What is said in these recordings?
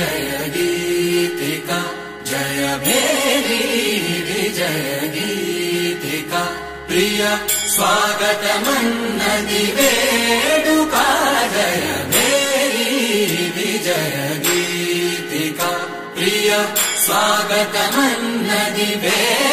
जय गीतिका जय भेरी विजय गीतिका प्रिय स्वागतमन्नदि वेणुका जय भेरी विजय गीतिका प्रिय स्वागतमन्नदि वे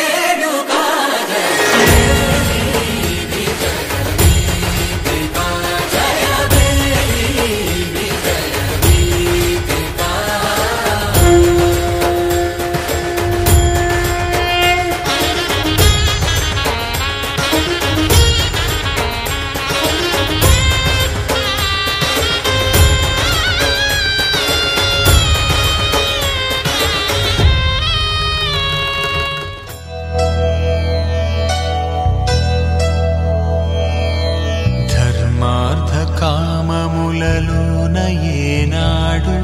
ధర్మార్థ ఏనాడు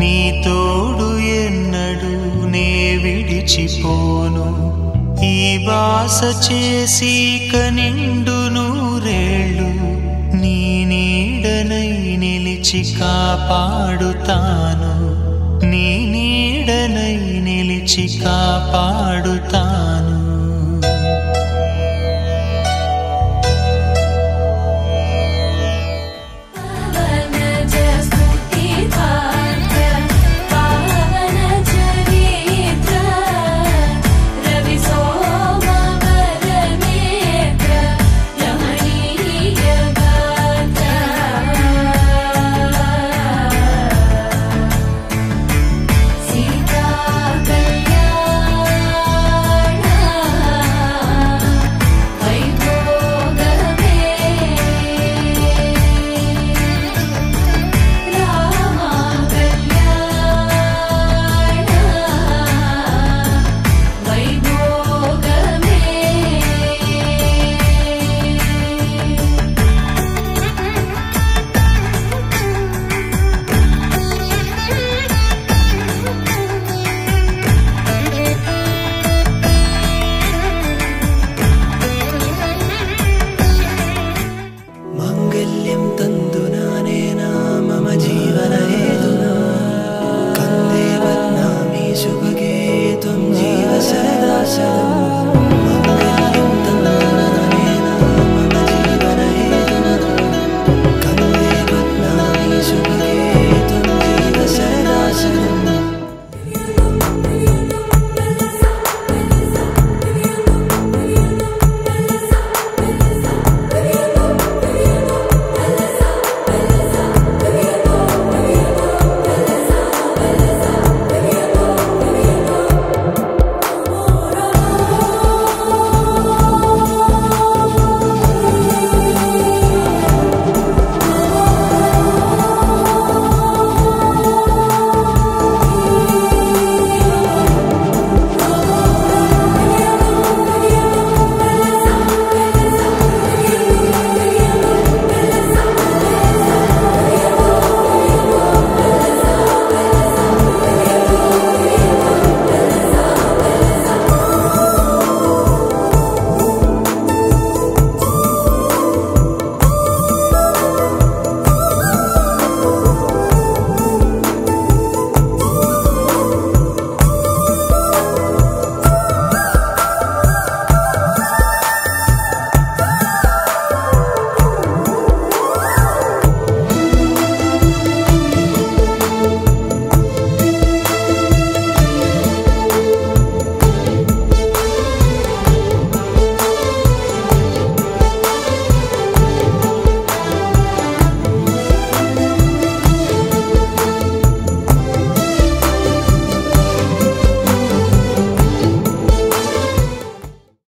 నీ తోడు ఎన్నడు నే విడిచిపోను. ఈ బాస చేసి కనిండు నూరేళ్ళు నీ నీడనై నిలిచి కాపాడుతాను. నీ నీడనై నిలిచి కాపాడుతాను.